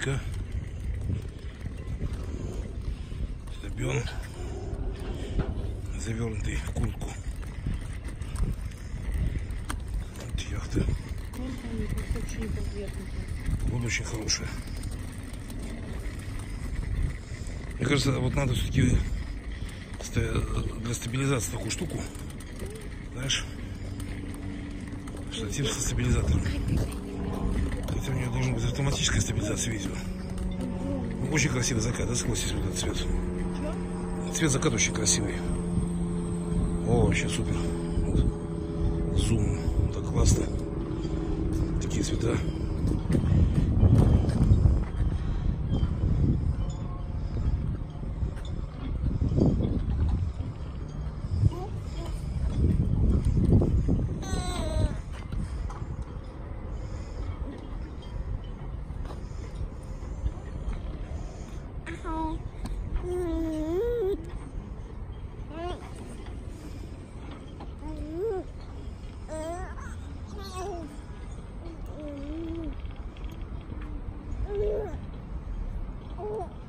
Чайка. Стабион. Завернутый в куртку. Вот яхта. Вот очень хорошая. Мне кажется, вот надо все-таки для стабилизации такую штуку. Знаешь? Штатив со стабилизатором. Автоматическая стабилизация видео. Очень красивый закат, да, согласись, вот этот цвет. Цвет заката очень красивый. О, вообще супер. Зум. Так классно. Такие цвета. Oh.